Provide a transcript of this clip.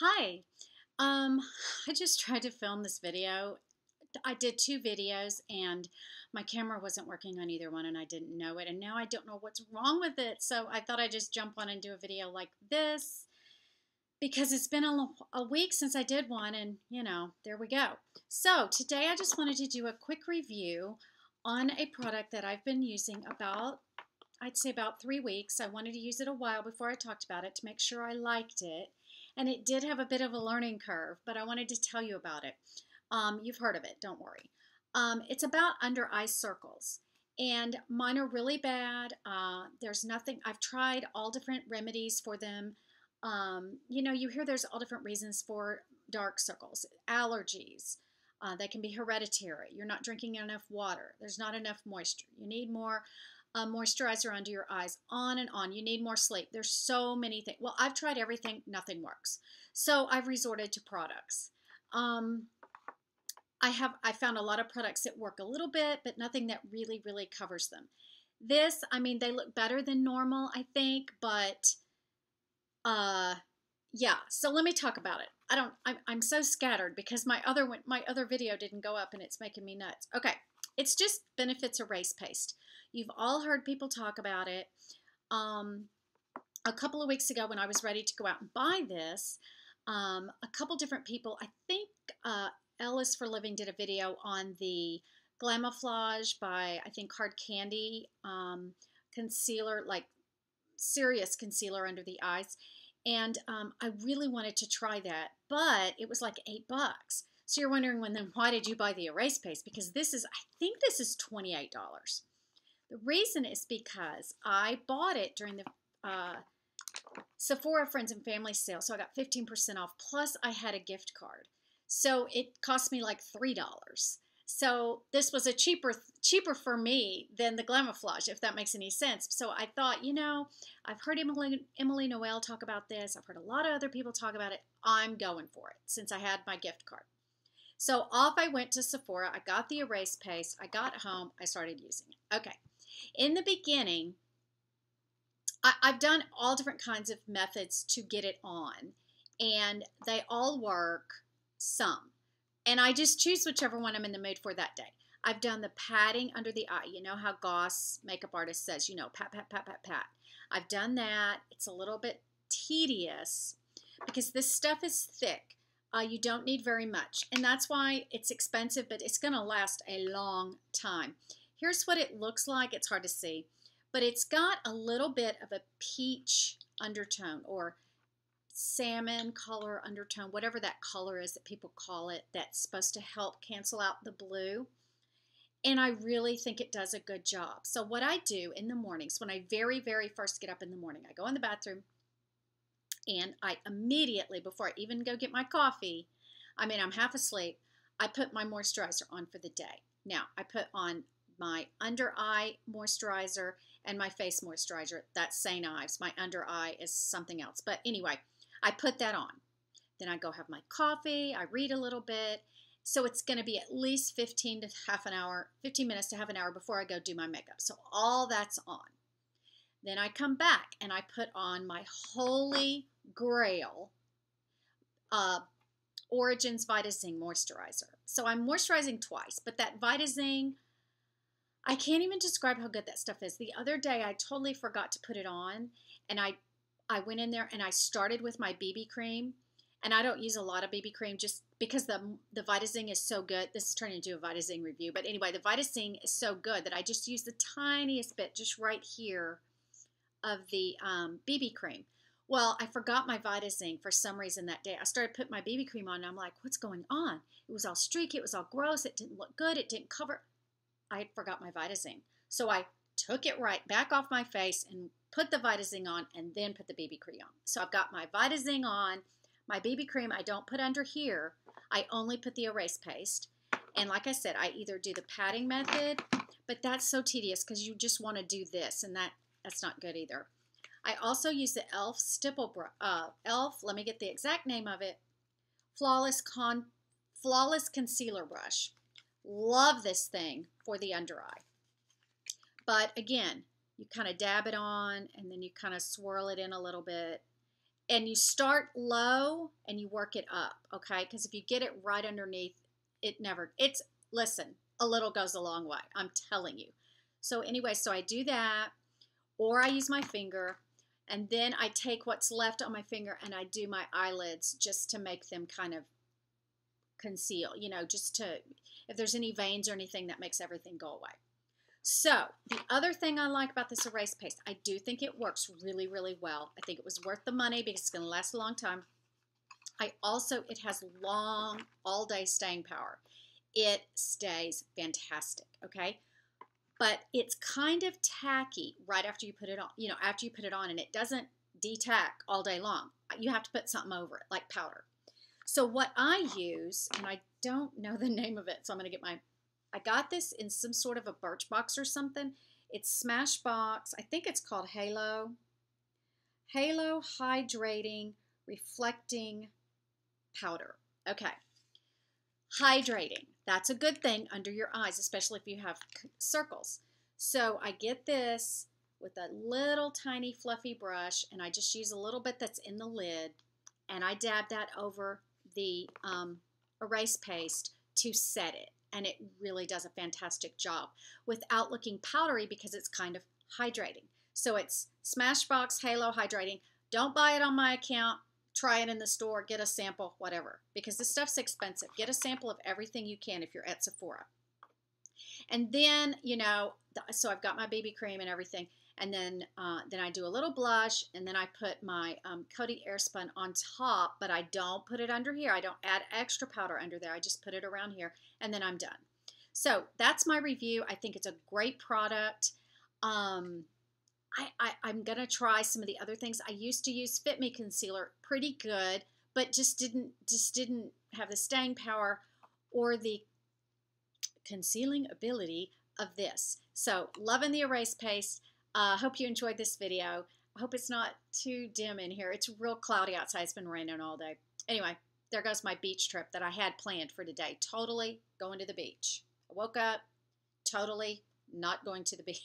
Hi. Um, I just tried to film this video. I did two videos and my camera wasn't working on either one and I didn't know it. And now I don't know what's wrong with it. So I thought I'd just jump on and do a video like this because it's been a, a week since I did one and you know, there we go. So today I just wanted to do a quick review on a product that I've been using about, I'd say about three weeks. I wanted to use it a while before I talked about it to make sure I liked it and it did have a bit of a learning curve, but I wanted to tell you about it. Um, you've heard of it, don't worry. Um, it's about under eye circles, and mine are really bad. Uh, there's nothing, I've tried all different remedies for them. Um, you know, you hear there's all different reasons for dark circles, allergies. Uh, they can be hereditary. You're not drinking enough water. There's not enough moisture. You need more moisturizer under your eyes, on and on. You need more sleep. There's so many things. Well, I've tried everything, nothing works. So I've resorted to products. Um, I have I found a lot of products that work a little bit, but nothing that really, really covers them. This, I mean, they look better than normal, I think, but uh, yeah. So let me talk about it. I don't. I'm, I'm so scattered because my other one, my other video didn't go up, and it's making me nuts. Okay, it's just benefits erase paste. You've all heard people talk about it. Um, a couple of weeks ago, when I was ready to go out and buy this, um, a couple different people, I think uh, Elle is for Living did a video on the Glamoflauge by, I think, Hard Candy um, concealer, like serious concealer under the eyes. And um, I really wanted to try that, but it was like eight bucks. So you're wondering, when then why did you buy the erase paste? Because this is, I think this is $28. The reason is because I bought it during the uh, Sephora Friends and Family sale, so I got 15% off, plus I had a gift card. So it cost me like $3. So this was a cheaper cheaper for me than the Glamoflauge, if that makes any sense. So I thought, you know, I've heard Emily, Emily Noel talk about this. I've heard a lot of other people talk about it. I'm going for it since I had my gift card. So off I went to Sephora. I got the erase paste. I got home. I started using it. Okay. In the beginning, I, I've done all different kinds of methods to get it on, and they all work some. And I just choose whichever one I'm in the mood for that day. I've done the patting under the eye. You know how Goss makeup artist says, you know, pat, pat, pat, pat, pat. I've done that. It's a little bit tedious because this stuff is thick. Uh, you don't need very much. And that's why it's expensive, but it's going to last a long time. Here's what it looks like. It's hard to see, but it's got a little bit of a peach undertone or salmon color undertone, whatever that color is that people call it, that's supposed to help cancel out the blue. And I really think it does a good job. So what I do in the mornings, when I very, very first get up in the morning, I go in the bathroom and I immediately, before I even go get my coffee, I mean, I'm half asleep, I put my moisturizer on for the day. Now, I put on my under eye moisturizer and my face moisturizer. That's St. Ives. My under eye is something else. But anyway, I put that on. Then I go have my coffee. I read a little bit. So it's going to be at least 15 to half an hour, 15 minutes to half an hour before I go do my makeup. So all that's on. Then I come back and I put on my holy grail uh, Origins Vitazing moisturizer. So I'm moisturizing twice, but that Vitazing I can't even describe how good that stuff is. The other day I totally forgot to put it on and I I went in there and I started with my BB cream and I don't use a lot of BB cream just because the the Vitazing is so good. This is turning into a Vitazing review, but anyway, the Vitazing is so good that I just use the tiniest bit just right here of the um, BB cream. Well, I forgot my Vitazing for some reason that day. I started putting my BB cream on and I'm like, what's going on? It was all streaky, it was all gross, it didn't look good, it didn't cover. I forgot my Vitazing. So I took it right back off my face and put the Vitazing on and then put the BB cream on. So I've got my Vitazing on. My BB cream I don't put under here. I only put the erase paste. And like I said, I either do the patting method, but that's so tedious because you just want to do this, and that that's not good either. I also use the e.l.f. stipple brush. Uh, e.l.f. Let me get the exact name of it. Flawless Con Flawless Concealer Brush. Love this thing for the under eye. But again, you kind of dab it on and then you kind of swirl it in a little bit and you start low and you work it up, okay? Because if you get it right underneath, it never, it's, listen, a little goes a long way. I'm telling you. So anyway, so I do that, or I use my finger, and then I take what's left on my finger and I do my eyelids just to make them kind of conceal, you know, just to, if there's any veins or anything that makes everything go away. So the other thing I like about this erase paste, I do think it works really, really well. I think it was worth the money because it's going to last a long time. I also, it has long, all day staying power. It stays fantastic, okay? But it's kind of tacky right after you put it on, you know, after you put it on and it doesn't detack all day long. You have to put something over it, like powder. So what I use, and I don't know the name of it, so I'm going to get my I got this in some sort of a Birchbox or something. It's Smashbox. I think it's called Halo. Halo Hydrating Reflecting Powder. Okay. Hydrating. That's a good thing under your eyes, especially if you have circles. So I get this with a little tiny fluffy brush and I just use a little bit that's in the lid and I dab that over the um, erase paste to set it and it really does a fantastic job without looking powdery because it's kind of hydrating. So it's Smashbox Halo Hydrating. Don't buy it on my account. Try it in the store. Get a sample, whatever, because this stuff's expensive. Get a sample of everything you can if you're at Sephora. And then, you know, so I've got my BB cream and everything and then uh, then I do a little blush, and then I put my um, Coty Airspun on top, but I don't put it under here. I don't add extra powder under there. I just put it around here, and then I'm done. So that's my review. I think it's a great product. Um, I, I, am gonna try some of the other things. I used to use Fit Me concealer, pretty good, but just didn't just didn't have the staying power or the concealing ability of this. So loving the erase paste. I uh, hope you enjoyed this video. I hope it's not too dim in here. It's real cloudy outside. It's been raining all day. Anyway, there goes my beach trip that I had planned for today. Totally going to the beach. I woke up, totally not going to the beach.